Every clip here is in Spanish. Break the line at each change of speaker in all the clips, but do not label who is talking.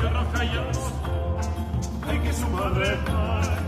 y arrojallado, ay que
su madre.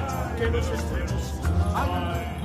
I'm.